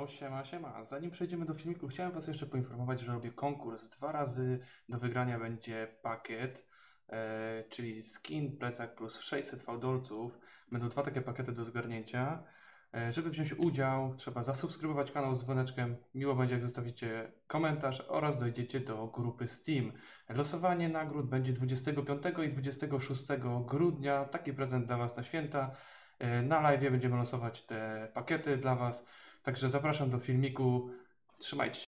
halo, siema, siema. Zanim przejdziemy do filmiku, chciałem Was jeszcze poinformować, że robię konkurs. Dwa razy do wygrania będzie pakiet, e, czyli skin, plecak plus 600 fałdolców. Będą dwa takie pakiety do zgarnięcia. E, żeby wziąć udział, trzeba zasubskrybować kanał z dzwoneczkiem. Miło będzie, jak zostawicie komentarz oraz dojdziecie do grupy Steam. Losowanie nagród będzie 25 i 26 grudnia. Taki prezent dla Was na święta. E, Na live będziemy losować te pakiety dla Was. Także zapraszam do filmiku. Trzymajcie się.